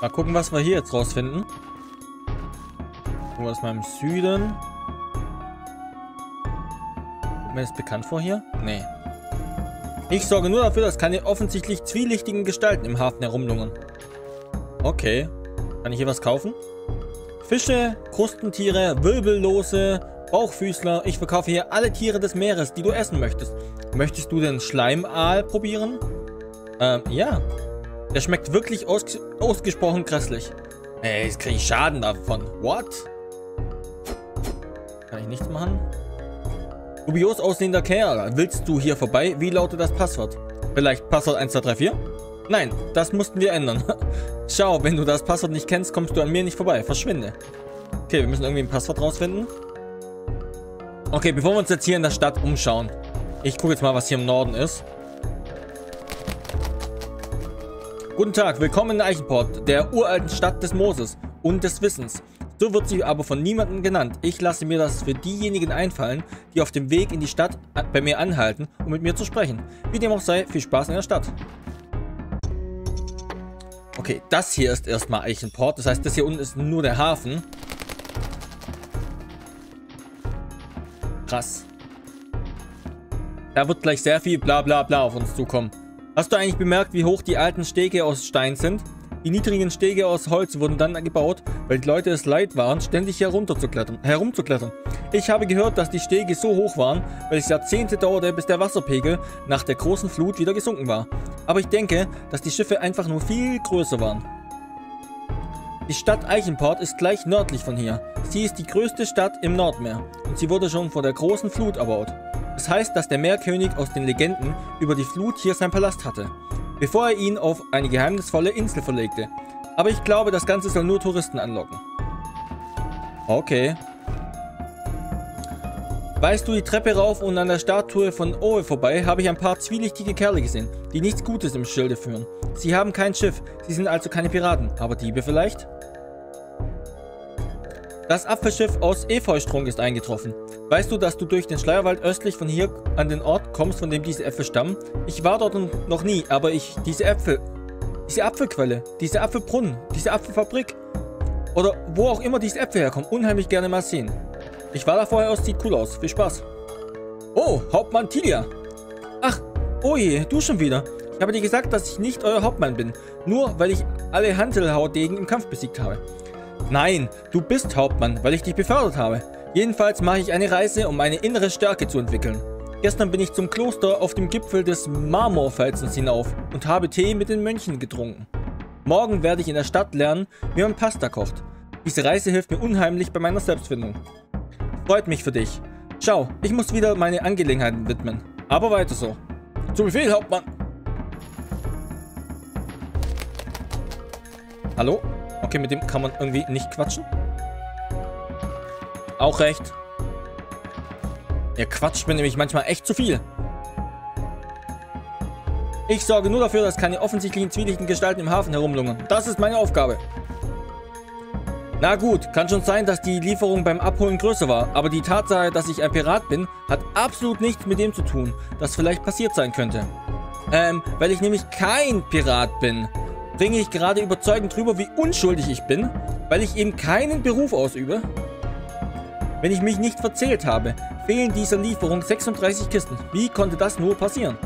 Mal gucken, was wir hier jetzt rausfinden. Gucken wir mal im Süden. Kommt mir das bekannt vor hier? Nee. Ich sorge nur dafür, dass keine offensichtlich zwielichtigen Gestalten im Hafen herumlungern. Okay. Kann ich hier was kaufen? Fische, Krustentiere, Wirbellose, Bauchfüßler. Ich verkaufe hier alle Tiere des Meeres, die du essen möchtest. Möchtest du den Schleimaal probieren? Ähm, ja. Der schmeckt wirklich aus ausgesprochen grässlich. Ey, jetzt kriege ich Schaden davon. What? Kann ich nichts machen? Dubios aussehender Kerl. Willst du hier vorbei? Wie lautet das Passwort? Vielleicht Passwort 1234? Nein, das mussten wir ändern. Schau, wenn du das Passwort nicht kennst, kommst du an mir nicht vorbei. Verschwinde. Okay, wir müssen irgendwie ein Passwort rausfinden. Okay, bevor wir uns jetzt hier in der Stadt umschauen. Ich gucke jetzt mal, was hier im Norden ist. Guten Tag, willkommen in Eichenport, der uralten Stadt des Mooses und des Wissens. So wird sie aber von niemandem genannt. Ich lasse mir das für diejenigen einfallen, die auf dem Weg in die Stadt bei mir anhalten, um mit mir zu sprechen. Wie dem auch sei, viel Spaß in der Stadt. Okay, das hier ist erstmal Eichenport. Das heißt, das hier unten ist nur der Hafen. Krass. Da wird gleich sehr viel bla bla bla auf uns zukommen. Hast du eigentlich bemerkt, wie hoch die alten Stege aus Stein sind? Die niedrigen Stege aus Holz wurden dann gebaut, weil die Leute es leid waren, ständig herunterzuklettern, herumzuklettern. Ich habe gehört, dass die Stege so hoch waren, weil es Jahrzehnte dauerte, bis der Wasserpegel nach der großen Flut wieder gesunken war. Aber ich denke, dass die Schiffe einfach nur viel größer waren. Die Stadt Eichenport ist gleich nördlich von hier. Sie ist die größte Stadt im Nordmeer und sie wurde schon vor der großen Flut erbaut. Das heißt, dass der Meerkönig aus den Legenden über die Flut hier sein Palast hatte bevor er ihn auf eine geheimnisvolle Insel verlegte. Aber ich glaube, das Ganze soll nur Touristen anlocken. Okay. Weißt du, die Treppe rauf und an der Statue von Oe vorbei habe ich ein paar zwielichtige Kerle gesehen, die nichts Gutes im Schilde führen. Sie haben kein Schiff, sie sind also keine Piraten, aber Diebe vielleicht? Das Apfelschiff aus Efeustrunk ist eingetroffen. Weißt du, dass du durch den Schleierwald östlich von hier an den Ort kommst, von dem diese Äpfel stammen? Ich war dort noch nie, aber ich, diese Äpfel, diese Apfelquelle, diese Apfelbrunnen, diese Apfelfabrik oder wo auch immer diese Äpfel herkommen, unheimlich gerne mal sehen. Ich war da vorher aus, sieht cool aus. Viel Spaß. Oh, Hauptmann Tilia. Ach, oh je, du schon wieder. Ich habe dir gesagt, dass ich nicht euer Hauptmann bin, nur weil ich alle Hantelhaudegen im Kampf besiegt habe. Nein, du bist Hauptmann, weil ich dich befördert habe. Jedenfalls mache ich eine Reise, um eine innere Stärke zu entwickeln. Gestern bin ich zum Kloster auf dem Gipfel des Marmorfelsens hinauf und habe Tee mit den Mönchen getrunken. Morgen werde ich in der Stadt lernen, wie man Pasta kocht. Diese Reise hilft mir unheimlich bei meiner Selbstfindung. Freut mich für dich. Schau, ich muss wieder meine Angelegenheiten widmen. Aber weiter so. Zu Befehl, Hauptmann. Hallo? Okay, mit dem kann man irgendwie nicht quatschen. Auch recht. Er quatscht mir nämlich manchmal echt zu viel. Ich sorge nur dafür, dass keine offensichtlichen zwielichtigen Gestalten im Hafen herumlungern. Das ist meine Aufgabe. Na gut, kann schon sein, dass die Lieferung beim Abholen größer war, aber die Tatsache, dass ich ein Pirat bin, hat absolut nichts mit dem zu tun, das vielleicht passiert sein könnte. Ähm, weil ich nämlich kein Pirat bin bringe ich gerade überzeugend drüber, wie unschuldig ich bin, weil ich eben keinen Beruf ausübe? Wenn ich mich nicht verzählt habe, fehlen dieser Lieferung 36 Kisten. Wie konnte das nur passieren?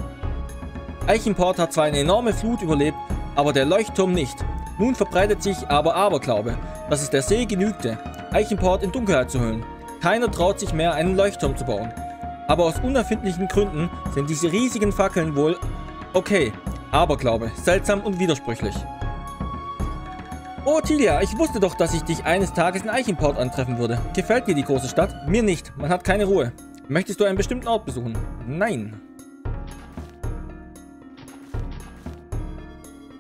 Eichenport hat zwar eine enorme Flut überlebt, aber der Leuchtturm nicht. Nun verbreitet sich aber Aberglaube, dass es der See genügte, Eichenport in Dunkelheit zu hüllen. Keiner traut sich mehr, einen Leuchtturm zu bauen. Aber aus unerfindlichen Gründen sind diese riesigen Fackeln wohl okay. Aberglaube. Seltsam und widersprüchlich. Oh, Tilia, ich wusste doch, dass ich dich eines Tages in Eichenport antreffen würde. Gefällt dir die große Stadt? Mir nicht. Man hat keine Ruhe. Möchtest du einen bestimmten Ort besuchen? Nein.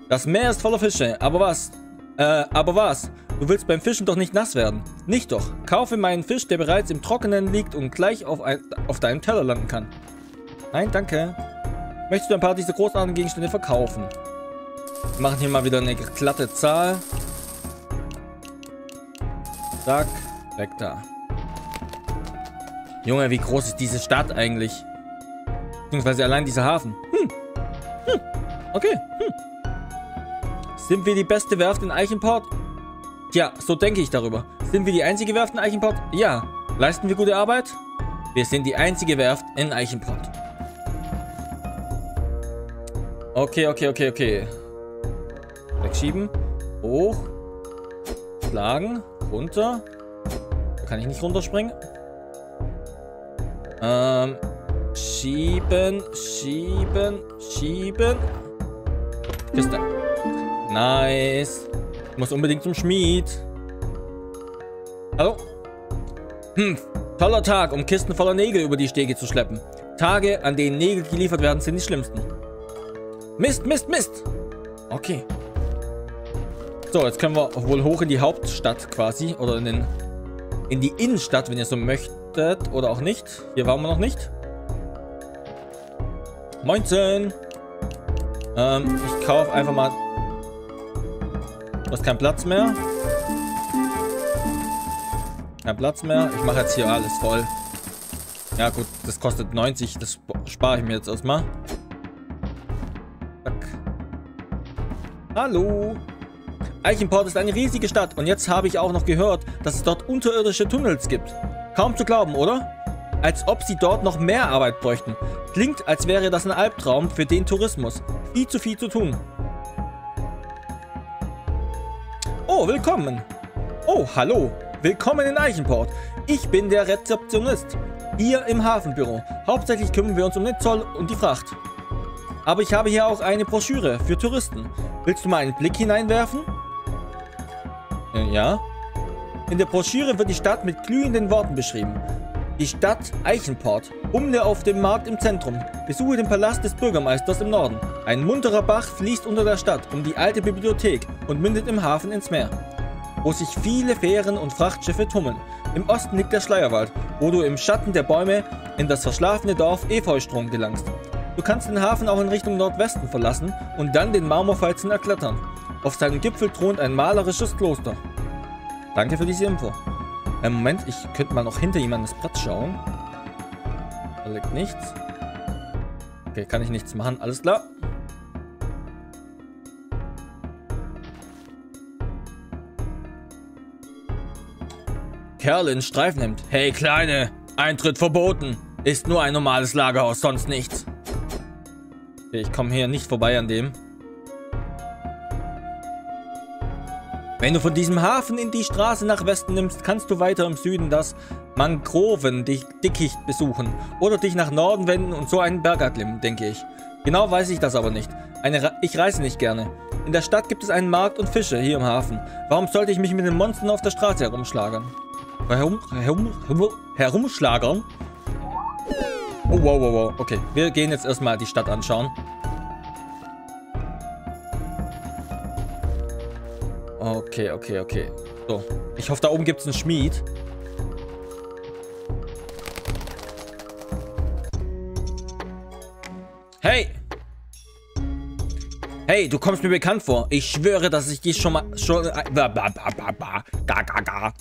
Das Meer ist voller Fische. Aber was? Äh, aber was? Du willst beim Fischen doch nicht nass werden. Nicht doch. Kaufe meinen Fisch, der bereits im Trockenen liegt und gleich auf, ein, auf deinem Teller landen kann. Nein, danke. Möchtest du ein paar dieser großartigen Gegenstände verkaufen? Wir machen hier mal wieder eine glatte Zahl. Zack, weg da. Junge, wie groß ist diese Stadt eigentlich? Beziehungsweise allein dieser Hafen. Hm. Hm. Okay. Hm. Sind wir die beste Werft in Eichenport? Tja, so denke ich darüber. Sind wir die einzige Werft in Eichenport? Ja. Leisten wir gute Arbeit? Wir sind die einzige Werft in Eichenport. Okay, okay, okay, okay. Wegschieben. Hoch. Schlagen. Runter. Da kann ich nicht runterspringen. Ähm. Schieben, schieben, schieben. Kiste. Nice. Ich muss unbedingt zum Schmied. Hallo? Hm, toller Tag, um Kisten voller Nägel über die Stege zu schleppen. Tage, an denen Nägel geliefert werden, sind die schlimmsten. Mist, Mist, Mist. Okay. So, jetzt können wir wohl hoch in die Hauptstadt quasi. Oder in, den, in die Innenstadt, wenn ihr so möchtet. Oder auch nicht. Hier waren wir noch nicht. Moinsen. Ähm, ich kaufe einfach mal... Du hast keinen Platz mehr. Kein Platz mehr. Ich mache jetzt hier alles voll. Ja gut, das kostet 90. Das spare ich mir jetzt erstmal. Hallo. Eichenport ist eine riesige Stadt und jetzt habe ich auch noch gehört, dass es dort unterirdische Tunnels gibt. Kaum zu glauben, oder? Als ob sie dort noch mehr Arbeit bräuchten. Klingt, als wäre das ein Albtraum für den Tourismus. Viel zu viel zu tun. Oh, willkommen. Oh, hallo. Willkommen in Eichenport. Ich bin der Rezeptionist. Hier im Hafenbüro. Hauptsächlich kümmern wir uns um den Zoll und die Fracht. Aber ich habe hier auch eine Broschüre für Touristen. Willst du mal einen Blick hineinwerfen? Äh, ja. In der Broschüre wird die Stadt mit glühenden Worten beschrieben. Die Stadt Eichenport. Umle auf dem Markt im Zentrum. Besuche den Palast des Bürgermeisters im Norden. Ein munterer Bach fließt unter der Stadt um die alte Bibliothek und mündet im Hafen ins Meer, wo sich viele Fähren und Frachtschiffe tummeln. Im Osten liegt der Schleierwald, wo du im Schatten der Bäume in das verschlafene Dorf Efeustrom gelangst. Du kannst den Hafen auch in Richtung Nordwesten verlassen und dann den Marmorfelsen erklettern. Auf seinem Gipfel thront ein malerisches Kloster. Danke für diese Info. Äh, Moment, ich könnte mal noch hinter jemandes Brett schauen. Da liegt nichts. Okay, kann ich nichts machen. Alles klar. Kerl in Streifenhemd. Hey, Kleine. Eintritt verboten. Ist nur ein normales Lagerhaus, sonst nichts. Ich komme hier nicht vorbei an dem. Wenn du von diesem Hafen in die Straße nach Westen nimmst, kannst du weiter im Süden das Mangroven-Dickicht besuchen oder dich nach Norden wenden und so einen Berg erklimmen, denke ich. Genau weiß ich das aber nicht. Ich reise nicht gerne. In der Stadt gibt es einen Markt und Fische hier im Hafen. Warum sollte ich mich mit den Monstern auf der Straße herumschlagern? Herum, herum, herum, herumschlagern? Oh, wow, wow, wow. Okay, wir gehen jetzt erstmal die Stadt anschauen. Okay, okay, okay. So. Ich hoffe, da oben gibt es einen Schmied. Hey! Hey, du kommst mir bekannt vor. Ich schwöre, dass ich dich schon mal... Schon, äh, ga, ga, ga.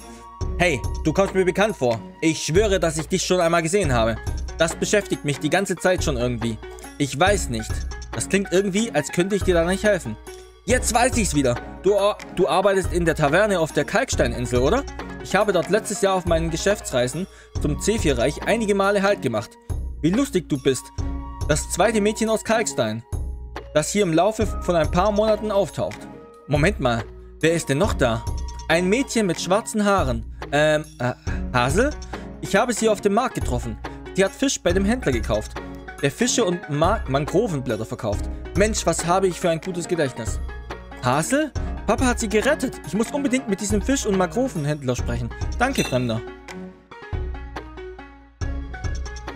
Hey, du kommst mir bekannt vor. Ich schwöre, dass ich dich schon einmal gesehen habe. Das beschäftigt mich die ganze Zeit schon irgendwie. Ich weiß nicht. Das klingt irgendwie, als könnte ich dir da nicht helfen. Jetzt weiß ich's wieder. Du, du arbeitest in der Taverne auf der Kalksteininsel, oder? Ich habe dort letztes Jahr auf meinen Geschäftsreisen zum C4-Reich einige Male Halt gemacht. Wie lustig du bist. Das zweite Mädchen aus Kalkstein, das hier im Laufe von ein paar Monaten auftaucht. Moment mal, wer ist denn noch da? Ein Mädchen mit schwarzen Haaren. Ähm, äh, Hasel? Ich habe sie auf dem Markt getroffen. Sie hat Fisch bei dem Händler gekauft. Der Fische und Ma Mangrovenblätter verkauft. Mensch, was habe ich für ein gutes Gedächtnis. Hasel? Papa hat sie gerettet. Ich muss unbedingt mit diesem Fisch- und Magrovenhändler sprechen. Danke, Fremder.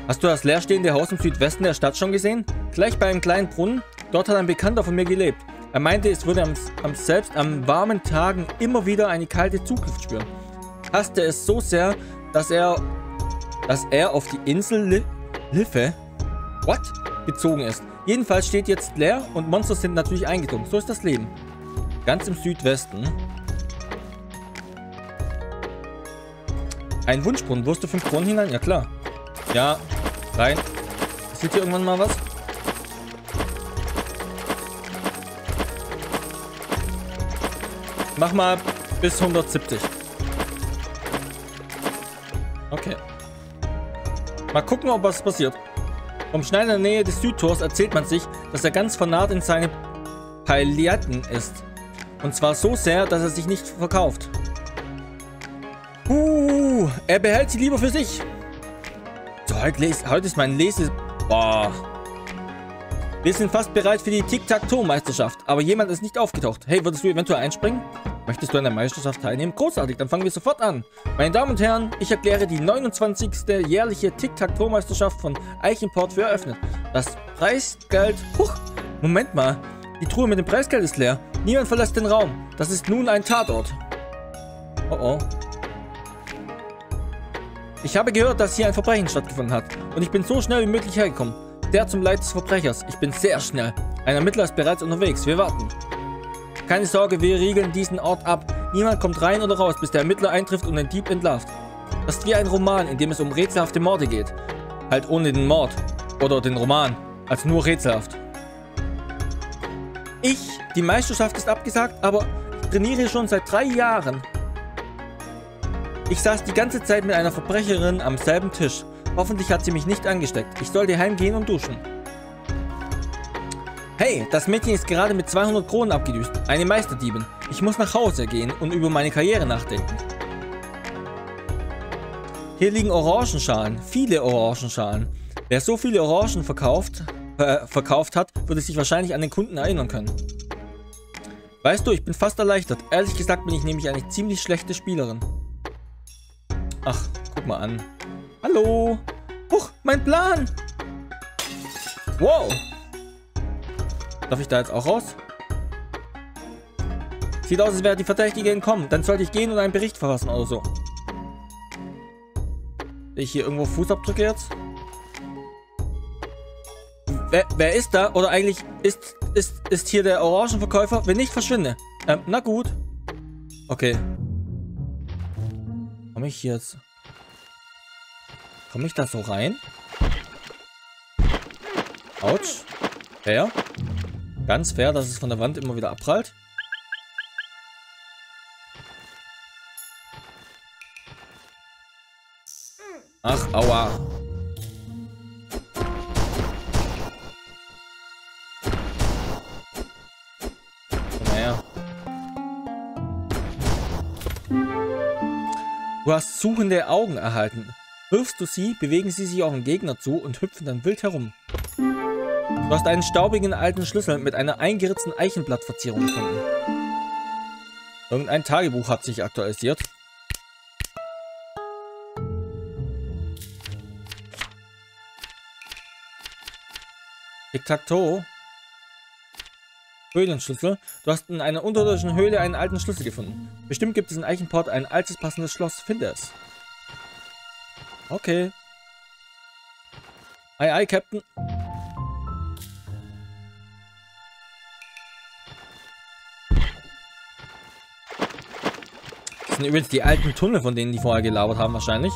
Hast du das leerstehende Haus im Südwesten der Stadt schon gesehen? Gleich bei einem kleinen Brunnen? Dort hat ein Bekannter von mir gelebt. Er meinte, es würde am, am selbst an warmen Tagen immer wieder eine kalte Zugluft spüren. Hasste es so sehr, dass er, dass er auf die Insel Li Liffe What? gezogen ist. Jedenfalls steht jetzt leer und Monster sind natürlich eingedrungen. So ist das Leben. Ganz im Südwesten. Ein Wunschbrunnen. Wirst du fünf Kronen hinein? Ja, klar. Ja, rein. Sieht hier irgendwann mal was? Mach mal bis 170. Okay. Mal gucken, ob was passiert. Vom Schneider in der Nähe des Südtors erzählt man sich, dass er ganz vernarrt in seine Paletten ist. Und zwar so sehr, dass er sich nicht verkauft. Uh, er behält sie lieber für sich. So, heute, les heute ist mein Lese... Boah. Wir sind fast bereit für die Tic-Tac-Toe-Meisterschaft, aber jemand ist nicht aufgetaucht. Hey, würdest du eventuell einspringen? Möchtest du an der Meisterschaft teilnehmen? Großartig, dann fangen wir sofort an. Meine Damen und Herren, ich erkläre die 29. jährliche Tic-Tac-Toe-Meisterschaft von Eichenport für eröffnet. Das Preisgeld... Huch, Moment mal. Die Truhe mit dem Preisgeld ist leer. Niemand verlässt den Raum. Das ist nun ein Tatort. Oh oh. Ich habe gehört, dass hier ein Verbrechen stattgefunden hat. Und ich bin so schnell wie möglich hergekommen. Der zum Leid des Verbrechers. Ich bin sehr schnell. Ein Ermittler ist bereits unterwegs. Wir warten. Keine Sorge, wir riegeln diesen Ort ab. Niemand kommt rein oder raus, bis der Ermittler eintrifft und den Dieb entlarvt. Das ist wie ein Roman, in dem es um rätselhafte Morde geht. Halt ohne den Mord. Oder den Roman. Als nur rätselhaft. Ich, die Meisterschaft ist abgesagt, aber ich trainiere schon seit drei Jahren. Ich saß die ganze Zeit mit einer Verbrecherin am selben Tisch. Hoffentlich hat sie mich nicht angesteckt. Ich sollte heimgehen und duschen. Hey, das Mädchen ist gerade mit 200 Kronen abgedüst. Eine Meisterdiebin. Ich muss nach Hause gehen und über meine Karriere nachdenken. Hier liegen Orangenschalen. Viele Orangenschalen. Wer so viele Orangen verkauft, äh, verkauft hat, würde sich wahrscheinlich an den Kunden erinnern können. Weißt du, ich bin fast erleichtert. Ehrlich gesagt bin ich nämlich eine ziemlich schlechte Spielerin. Ach, guck mal an. Hallo. Huch, mein Plan. Wow. Darf ich da jetzt auch raus? Sieht aus, als wäre die Verdächtige entkommen. Dann sollte ich gehen und einen Bericht verfassen oder so. Ich hier irgendwo Fußabdrücke jetzt? Wer, wer ist da? Oder eigentlich ist, ist, ist hier der Orangenverkäufer? Wenn nicht, verschwinde. Ähm, na gut. Okay. Komme ich jetzt... Komme ich da so rein? Autsch. Fair. Ganz fair, dass es von der Wand immer wieder abprallt. Ach, aua. Du hast suchende Augen erhalten. Wirfst du sie, bewegen sie sich auf den Gegner zu und hüpfen dann wild herum. Du hast einen staubigen alten Schlüssel mit einer eingeritzten Eichenblattverzierung gefunden. Irgendein Tagebuch hat sich aktualisiert. Tic-Tac-Toe. Höhlenschlüssel. Du hast in einer unterirdischen Höhle einen alten Schlüssel gefunden. Bestimmt gibt es in Eichenport ein altes passendes Schloss. Finde es. Okay. Ei, ei, Captain. Sind übrigens die alten Tunnel, von denen die vorher gelabert haben wahrscheinlich.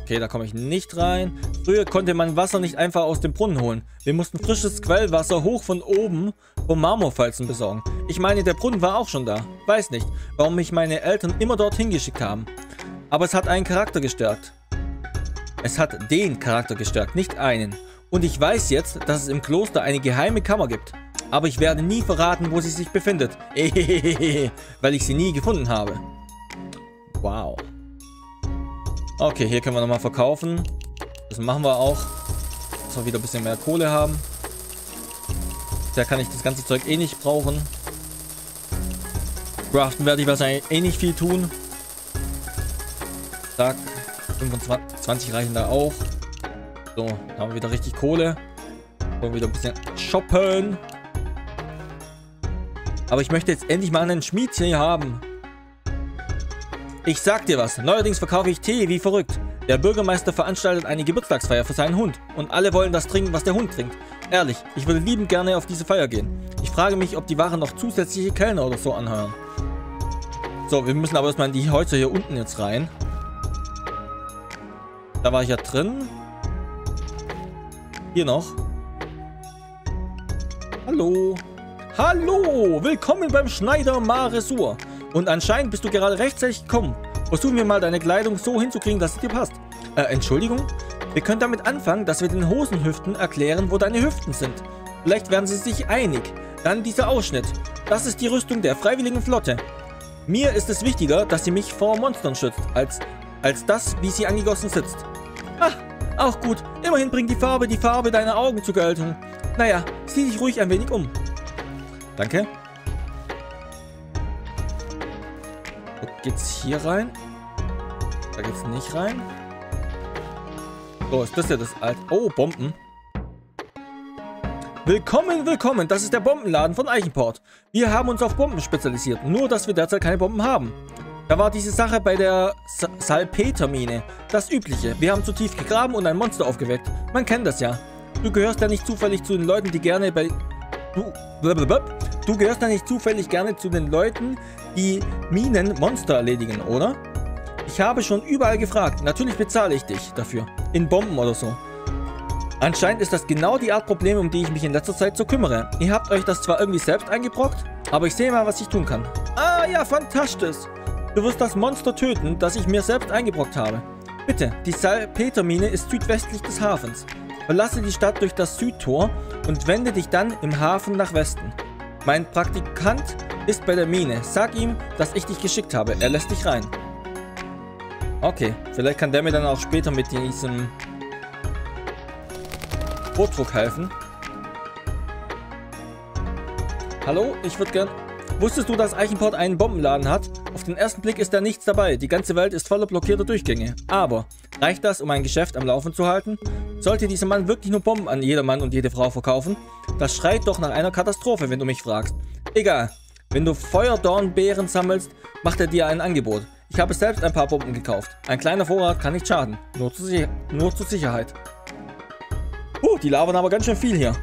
Okay, da komme ich nicht rein. Früher konnte man Wasser nicht einfach aus dem Brunnen holen. Wir mussten frisches Quellwasser hoch von oben vom Marmorfalzen besorgen. Ich meine, der Brunnen war auch schon da. Weiß nicht, warum mich meine Eltern immer dorthin geschickt haben. Aber es hat einen Charakter gestärkt. Es hat den Charakter gestärkt, nicht einen. Und ich weiß jetzt, dass es im Kloster eine geheime Kammer gibt. Aber ich werde nie verraten, wo sie sich befindet. weil ich sie nie gefunden habe. Wow. Okay, hier können wir nochmal verkaufen. Das machen wir auch. Dass wir wieder ein bisschen mehr Kohle haben. Da kann ich das ganze Zeug eh nicht brauchen. Craften werde ich wahrscheinlich eh nicht viel tun. Zack. 25 20 reichen da auch. So, haben wir wieder richtig Kohle. Wollen wieder ein bisschen shoppen. Aber ich möchte jetzt endlich mal einen Schmied hier haben. Ich sag dir was, neuerdings verkaufe ich Tee wie verrückt. Der Bürgermeister veranstaltet eine Geburtstagsfeier für seinen Hund und alle wollen das trinken, was der Hund trinkt. Ehrlich, ich würde liebend gerne auf diese Feier gehen. Ich frage mich, ob die Ware noch zusätzliche Kellner oder so anheuern. So, wir müssen aber erstmal in die Häuser hier unten jetzt rein. Da war ich ja drin. Hier noch. Hallo. Hallo, willkommen beim Schneider Maresur. Und anscheinend bist du gerade rechtzeitig gekommen. Versuchen wir mal deine Kleidung so hinzukriegen, dass es dir passt. Äh, Entschuldigung? Wir können damit anfangen, dass wir den Hosenhüften erklären, wo deine Hüften sind. Vielleicht werden sie sich einig. Dann dieser Ausschnitt. Das ist die Rüstung der Freiwilligen Flotte. Mir ist es wichtiger, dass sie mich vor Monstern schützt, als, als das, wie sie angegossen sitzt. Ah, auch gut. Immerhin bringt die Farbe die Farbe deiner Augen zur Geltung. Naja, sieh dich ruhig ein wenig um. Danke. Geht's hier rein? Da geht's nicht rein. So, ist das ja das alte... Oh, Bomben. Willkommen, willkommen. Das ist der Bombenladen von Eichenport. Wir haben uns auf Bomben spezialisiert. Nur, dass wir derzeit keine Bomben haben. Da war diese Sache bei der Salpetermine. Das Übliche. Wir haben zu tief gegraben und ein Monster aufgeweckt. Man kennt das ja. Du gehörst ja nicht zufällig zu den Leuten, die gerne bei... Du, du gehörst ja nicht zufällig gerne zu den Leuten, die Minen Monster erledigen, oder? Ich habe schon überall gefragt. Natürlich bezahle ich dich dafür. In Bomben oder so. Anscheinend ist das genau die Art Problem, um die ich mich in letzter Zeit so kümmere. Ihr habt euch das zwar irgendwie selbst eingebrockt, aber ich sehe mal, was ich tun kann. Ah ja, fantastisch. Du wirst das Monster töten, das ich mir selbst eingebrockt habe. Bitte, die Salpetermine ist südwestlich des Hafens. Verlasse die Stadt durch das Südtor und wende dich dann im Hafen nach Westen. Mein Praktikant ist bei der Mine. Sag ihm, dass ich dich geschickt habe. Er lässt dich rein. Okay, vielleicht kann der mir dann auch später mit diesem Vordruck helfen. Hallo, ich würde gern... Wusstest du, dass Eichenport einen Bombenladen hat? Auf den ersten Blick ist da nichts dabei. Die ganze Welt ist voller blockierter Durchgänge. Aber, reicht das, um ein Geschäft am Laufen zu halten? Sollte dieser Mann wirklich nur Bomben an jeder Mann und jede Frau verkaufen? Das schreit doch nach einer Katastrophe, wenn du mich fragst. Egal. Wenn du Feuerdornbeeren sammelst, macht er dir ein Angebot. Ich habe selbst ein paar Bomben gekauft. Ein kleiner Vorrat kann nicht schaden. Nur, zu, nur zur Sicherheit. Huh, die labern aber ganz schön viel hier.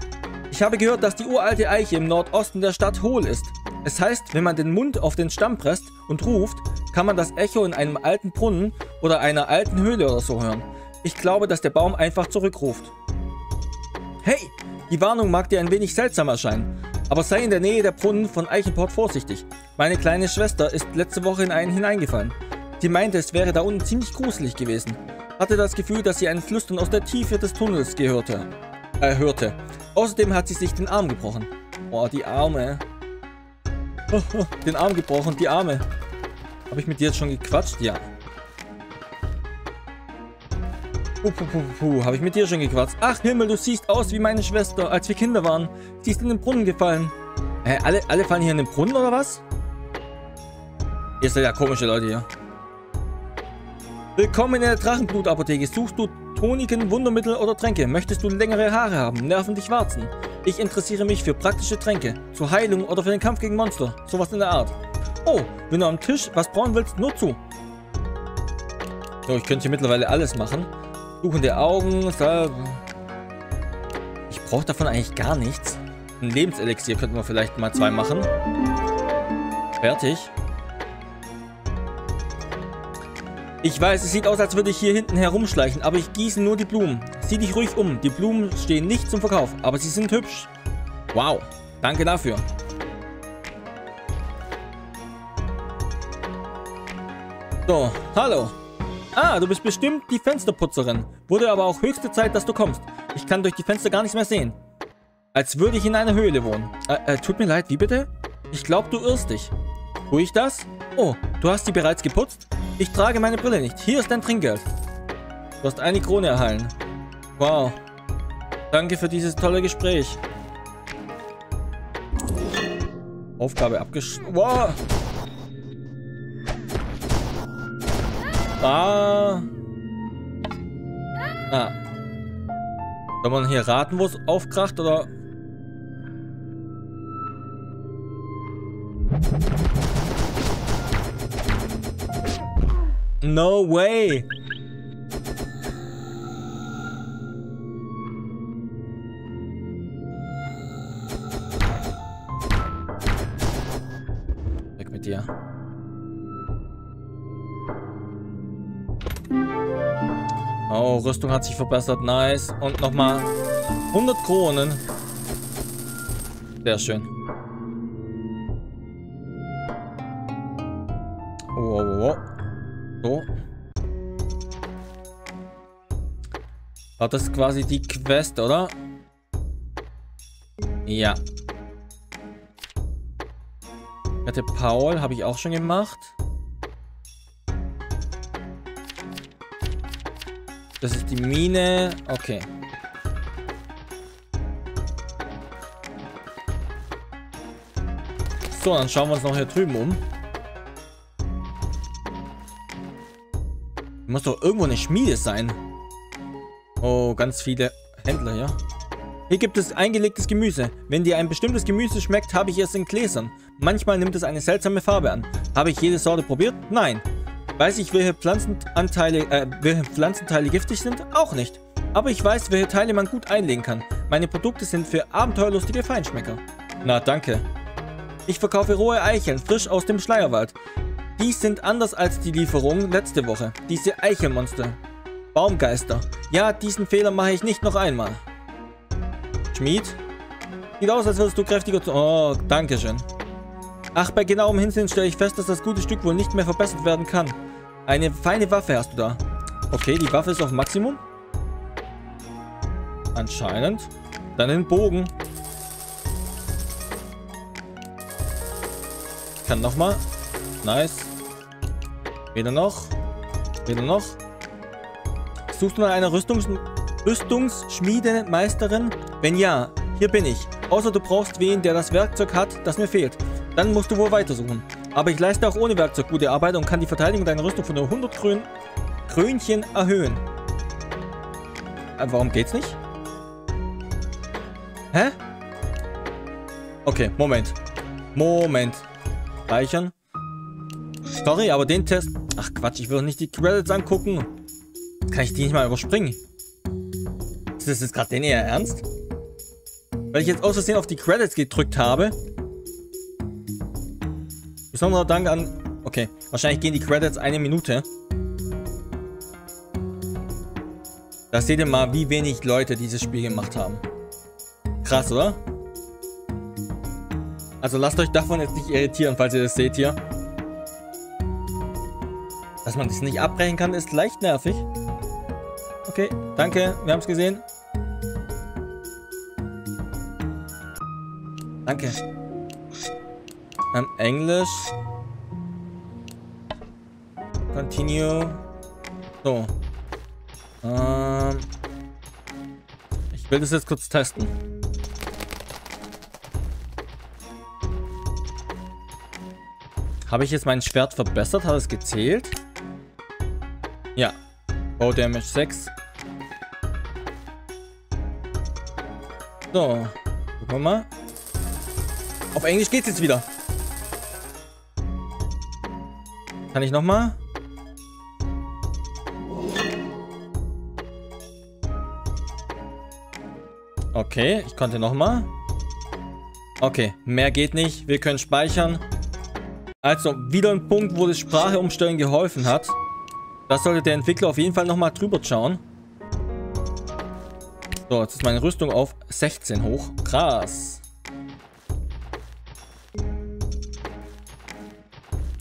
Ich habe gehört, dass die uralte Eiche im Nordosten der Stadt hohl ist. Es heißt, wenn man den Mund auf den Stamm presst und ruft, kann man das Echo in einem alten Brunnen oder einer alten Höhle oder so hören. Ich glaube, dass der Baum einfach zurückruft. Hey, die Warnung mag dir ein wenig seltsam erscheinen, aber sei in der Nähe der Brunnen von Eichenport vorsichtig. Meine kleine Schwester ist letzte Woche in einen hineingefallen. Sie meinte, es wäre da unten ziemlich gruselig gewesen hatte das Gefühl, dass sie ein Flüstern aus der Tiefe des Tunnels gehörte. Äh, hörte. Außerdem hat sie sich den Arm gebrochen. Oh, die Arme. Den Arm gebrochen, die Arme. Habe ich mit dir jetzt schon gequatscht? Ja. Puh, puh, puh, puh. Habe ich mit dir schon gequatscht? Ach Himmel, du siehst aus wie meine Schwester, als wir Kinder waren. Sie ist in den Brunnen gefallen. Hä, alle, alle fallen hier in den Brunnen, oder was? Ihr seid ja komische Leute hier. Willkommen in der Drachenblutapotheke. Suchst du Toniken, Wundermittel oder Tränke? Möchtest du längere Haare haben? Nerven dich Warzen? Ich interessiere mich für praktische Tränke. Zur Heilung oder für den Kampf gegen Monster. Sowas in der Art. Oh, wenn du am Tisch was brauen willst, nur zu. So, ich könnte hier mittlerweile alles machen. Suchen der Augen, Salbe. Ich brauche davon eigentlich gar nichts. Ein Lebenselixier könnten wir vielleicht mal zwei machen. Fertig. Ich weiß, es sieht aus, als würde ich hier hinten herumschleichen, aber ich gieße nur die Blumen. Sieh dich ruhig um. Die Blumen stehen nicht zum Verkauf, aber sie sind hübsch. Wow, danke dafür. So, hallo. Ah, du bist bestimmt die Fensterputzerin. Wurde aber auch höchste Zeit, dass du kommst. Ich kann durch die Fenster gar nichts mehr sehen. Als würde ich in einer Höhle wohnen. Äh, äh tut mir leid, wie bitte? Ich glaube, du irrst dich. Tue ich das? Oh, du hast sie bereits geputzt? Ich trage meine Brille nicht. Hier ist dein Trinkgeld. Du hast eine Krone erhalten. Wow. Danke für dieses tolle Gespräch. Aufgabe abgeschlossen. Wow. Ah. Ah. Soll man hier raten, wo es aufkracht, oder... No way! Rüstung hat sich verbessert. Nice. Und nochmal 100 Kronen. Sehr schön. Oh, oh, oh. So. War das quasi die Quest, oder? Ja. Hatte Paul, habe ich auch schon gemacht. Das ist die Mine. Okay. So, dann schauen wir uns noch hier drüben um. Muss doch irgendwo eine Schmiede sein. Oh, ganz viele Händler, ja. Hier gibt es eingelegtes Gemüse. Wenn dir ein bestimmtes Gemüse schmeckt, habe ich es in Gläsern. Manchmal nimmt es eine seltsame Farbe an. Habe ich jede Sorte probiert? Nein. Weiß ich, welche Pflanzenanteile, äh, welche Pflanzenteile giftig sind? Auch nicht. Aber ich weiß, welche Teile man gut einlegen kann. Meine Produkte sind für abenteuerlustige Feinschmecker. Na, danke. Ich verkaufe rohe Eicheln, frisch aus dem Schleierwald. Dies sind anders als die Lieferung letzte Woche. Diese Eichelmonster. Baumgeister. Ja, diesen Fehler mache ich nicht noch einmal. Schmied? Sieht aus, als würdest du kräftiger zu... Oh, danke schön. Ach, bei genauem Hinsehen stelle ich fest, dass das gute Stück wohl nicht mehr verbessert werden kann. Eine feine Waffe hast du da. Okay, die Waffe ist auf Maximum. Anscheinend. Dann den Bogen. Kann nochmal. Nice. Weder noch. Weder noch. Suchst du nach einer Rüstungs Rüstungsschmiedemeisterin? Wenn ja, hier bin ich. Außer du brauchst wen, der das Werkzeug hat, das mir fehlt. Dann musst du wohl weitersuchen. Aber ich leiste auch ohne Werkzeug gute Arbeit und kann die Verteidigung deiner Rüstung von nur 100 Krön Krönchen erhöhen. Äh, warum geht's nicht? Hä? Okay, Moment. Moment. Speichern. Sorry, aber den Test... Ach Quatsch, ich will doch nicht die Credits angucken. Kann ich die nicht mal überspringen? Ist das jetzt gerade den eher ernst? Weil ich jetzt aus Versehen auf die Credits gedrückt habe. Besonderer Dank an... Okay, wahrscheinlich gehen die Credits eine Minute. Da seht ihr mal, wie wenig Leute dieses Spiel gemacht haben. Krass, oder? Also lasst euch davon jetzt nicht irritieren, falls ihr das seht hier. Dass man das nicht abbrechen kann, ist leicht nervig. Okay, danke. Wir haben es gesehen. Danke. Ähm, Englisch. Continue. So. Ähm. Ich will das jetzt kurz testen. Habe ich jetzt mein Schwert verbessert? Hat es gezählt? Ja. Oh, Damage 6. So. Gucken wir mal. Auf Englisch geht's jetzt wieder. Kann ich nochmal? Okay, ich konnte nochmal. Okay, mehr geht nicht. Wir können speichern. Also, wieder ein Punkt, wo das Sprache umstellen geholfen hat. Das sollte der Entwickler auf jeden Fall nochmal drüber schauen. So, jetzt ist meine Rüstung auf 16 hoch. Krass.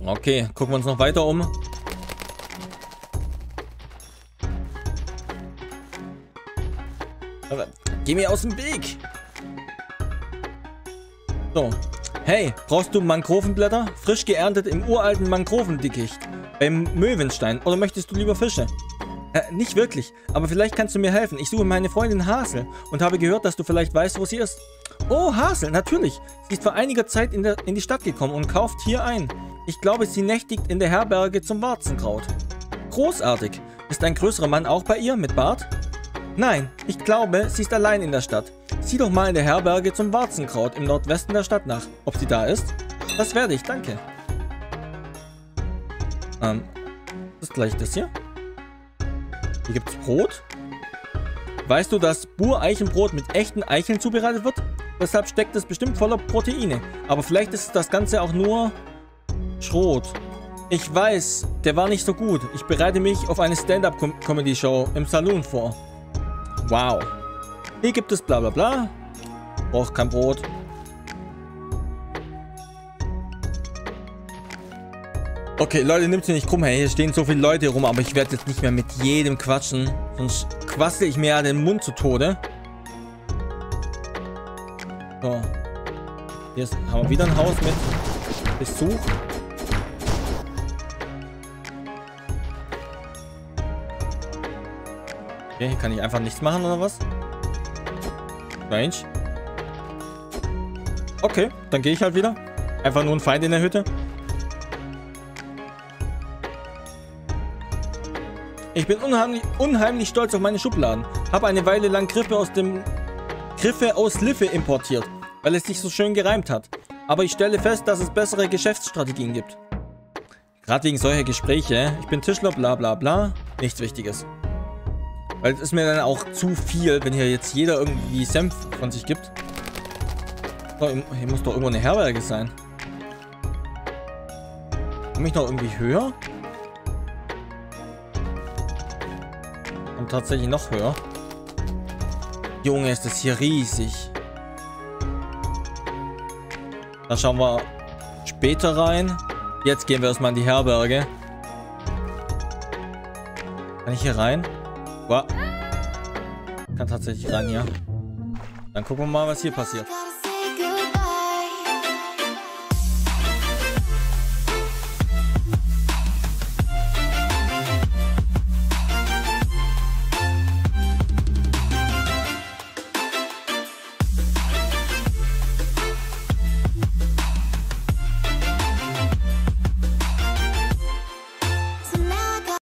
Okay, gucken wir uns noch weiter um. geh mir aus dem Weg. So. Hey, brauchst du Mangrovenblätter? Frisch geerntet im uralten Mangrovendickicht. Beim Möwenstein. Oder möchtest du lieber Fische? Äh, nicht wirklich. Aber vielleicht kannst du mir helfen. Ich suche meine Freundin Hasel und habe gehört, dass du vielleicht weißt, wo sie ist. Oh, Hasel, natürlich. Sie ist vor einiger Zeit in, der, in die Stadt gekommen und kauft hier ein. Ich glaube, sie nächtigt in der Herberge zum Warzenkraut. Großartig. Ist ein größerer Mann auch bei ihr mit Bart? Nein, ich glaube, sie ist allein in der Stadt. Sieh doch mal in der Herberge zum Warzenkraut im Nordwesten der Stadt nach, ob sie da ist. Das werde ich, danke. Ähm, ist gleich das hier. Hier gibt es Brot. Weißt du, dass Bur-Eichenbrot mit echten Eicheln zubereitet wird? Deshalb steckt es bestimmt voller Proteine. Aber vielleicht ist das Ganze auch nur Schrot. Ich weiß, der war nicht so gut. Ich bereite mich auf eine Stand-Up-Comedy-Show im Saloon vor. Wow. Hier gibt es bla bla bla. Braucht kein Brot. Okay, Leute, nimmt sie nicht krumm, hey. Hier stehen so viele Leute rum, aber ich werde jetzt nicht mehr mit jedem quatschen. Sonst quassel ich mir ja den Mund zu Tode. So. Jetzt haben wir wieder ein Haus mit Besuch. Okay, hier kann ich einfach nichts machen, oder was? Strange. Okay, dann gehe ich halt wieder. Einfach nur ein Feind in der Hütte. Ich bin unheimlich, unheimlich stolz auf meine Schubladen. Habe eine Weile lang Griffe aus dem Griffe aus Liffe importiert, weil es sich so schön gereimt hat. Aber ich stelle fest, dass es bessere Geschäftsstrategien gibt. Gerade wegen solcher Gespräche. Ich bin Tischler, bla bla bla. Nichts Wichtiges. Weil es ist mir dann auch zu viel, wenn hier jetzt jeder irgendwie Senf von sich gibt. So, hier muss doch irgendwo eine Herberge sein. Komme ich noch irgendwie höher? Und tatsächlich noch höher. Junge, ist das hier riesig. Da schauen wir später rein. Jetzt gehen wir erstmal in die Herberge. Kann ich hier rein? Wow. Kann tatsächlich rein hier. Dann gucken wir mal, was hier passiert.